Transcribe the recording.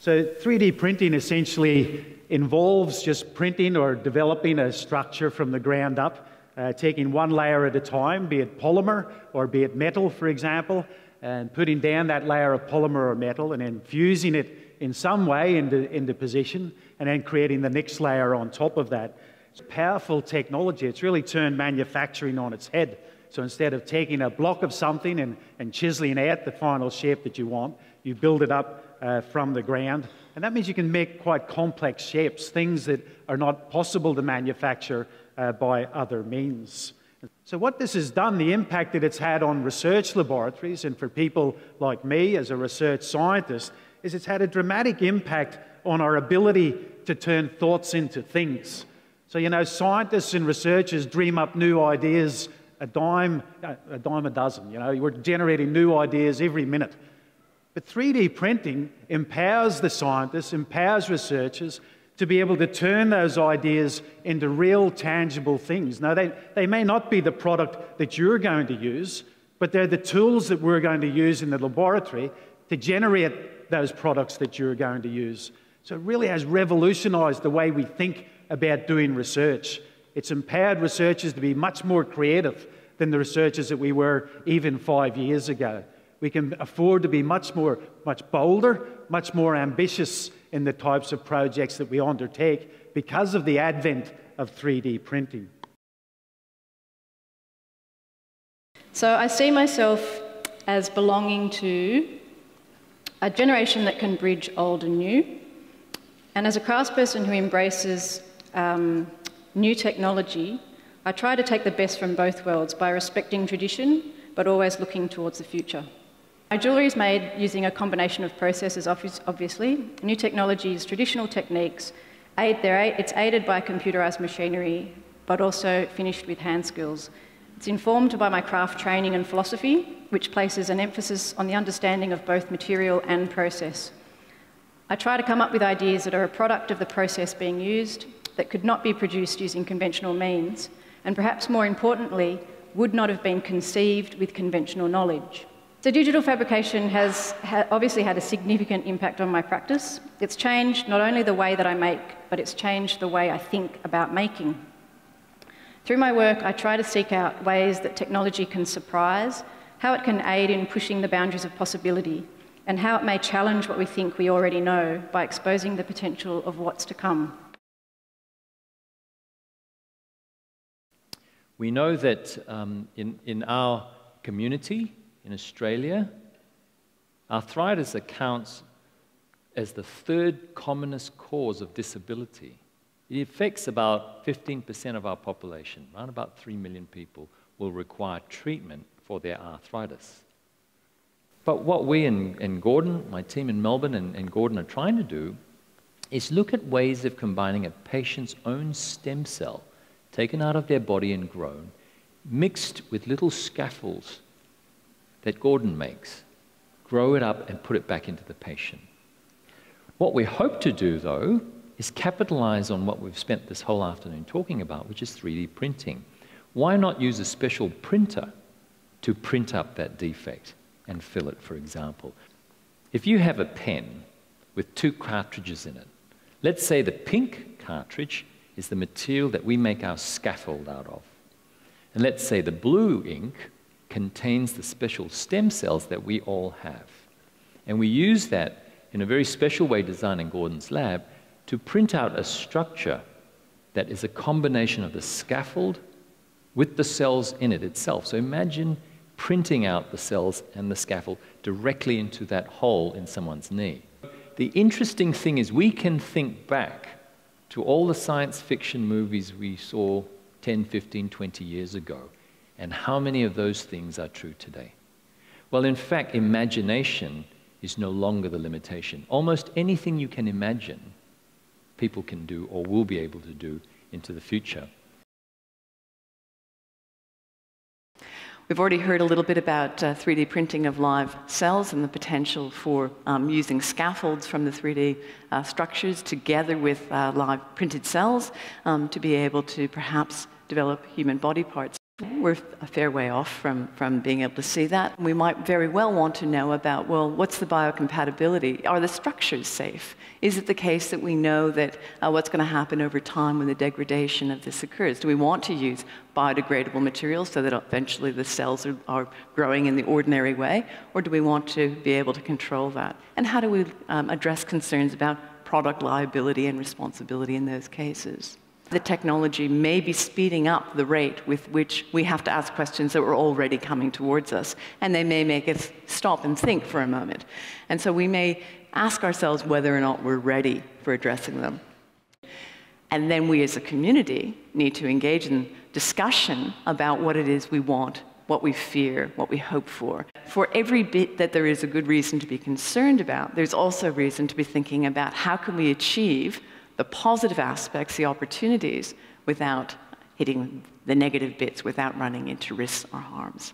So 3D printing essentially involves just printing or developing a structure from the ground up, uh, taking one layer at a time, be it polymer or be it metal, for example, and putting down that layer of polymer or metal and then fusing it in some way into, into position and then creating the next layer on top of that. It's powerful technology. It's really turned manufacturing on its head. So instead of taking a block of something and, and chiseling out the final shape that you want, you build it up uh, from the ground. And that means you can make quite complex shapes, things that are not possible to manufacture uh, by other means. So, what this has done, the impact that it's had on research laboratories and for people like me as a research scientist, is it's had a dramatic impact on our ability to turn thoughts into things. So, you know, scientists and researchers dream up new ideas a dime, a dime a dozen. You know, we're generating new ideas every minute. But 3D printing empowers the scientists, empowers researchers to be able to turn those ideas into real, tangible things. Now, they, they may not be the product that you're going to use, but they're the tools that we're going to use in the laboratory to generate those products that you're going to use. So it really has revolutionized the way we think about doing research. It's empowered researchers to be much more creative than the researchers that we were even five years ago. We can afford to be much more, much bolder, much more ambitious in the types of projects that we undertake because of the advent of 3D printing. So I see myself as belonging to a generation that can bridge old and new, and as a craftsperson who embraces um, new technology, I try to take the best from both worlds by respecting tradition but always looking towards the future. My jewellery is made using a combination of processes, obviously. New technologies, traditional techniques. Aid, it's aided by computerised machinery, but also finished with hand skills. It's informed by my craft training and philosophy, which places an emphasis on the understanding of both material and process. I try to come up with ideas that are a product of the process being used, that could not be produced using conventional means, and perhaps more importantly, would not have been conceived with conventional knowledge. So digital fabrication has ha obviously had a significant impact on my practice. It's changed not only the way that I make, but it's changed the way I think about making. Through my work, I try to seek out ways that technology can surprise, how it can aid in pushing the boundaries of possibility, and how it may challenge what we think we already know by exposing the potential of what's to come. We know that um, in, in our community, in Australia, arthritis accounts as the third commonest cause of disability. It affects about 15% of our population. Around about 3 million people will require treatment for their arthritis. But what we and, Gordon, my team in Melbourne and, and Gordon are trying to do is look at ways of combining a patient's own stem cell taken out of their body and grown, mixed with little scaffolds that Gordon makes, grow it up and put it back into the patient. What we hope to do, though, is capitalize on what we've spent this whole afternoon talking about, which is 3D printing. Why not use a special printer to print up that defect and fill it, for example? If you have a pen with two cartridges in it, let's say the pink cartridge is the material that we make our scaffold out of. And let's say the blue ink contains the special stem cells that we all have. And we use that in a very special way designed in Gordon's lab to print out a structure that is a combination of the scaffold with the cells in it itself. So imagine printing out the cells and the scaffold directly into that hole in someone's knee. The interesting thing is we can think back to all the science fiction movies we saw 10, 15, 20 years ago and how many of those things are true today? Well, in fact, imagination is no longer the limitation. Almost anything you can imagine, people can do or will be able to do into the future. We've already heard a little bit about uh, 3D printing of live cells and the potential for um, using scaffolds from the 3D uh, structures together with uh, live printed cells um, to be able to perhaps develop human body parts. We're a fair way off from, from being able to see that. We might very well want to know about, well, what's the biocompatibility? Are the structures safe? Is it the case that we know that uh, what's going to happen over time when the degradation of this occurs? Do we want to use biodegradable materials so that eventually the cells are, are growing in the ordinary way? Or do we want to be able to control that? And how do we um, address concerns about product liability and responsibility in those cases? The technology may be speeding up the rate with which we have to ask questions that were already coming towards us. And they may make us stop and think for a moment. And so we may ask ourselves whether or not we're ready for addressing them. And then we as a community need to engage in discussion about what it is we want, what we fear, what we hope for. For every bit that there is a good reason to be concerned about, there's also reason to be thinking about how can we achieve the positive aspects, the opportunities, without hitting the negative bits, without running into risks or harms.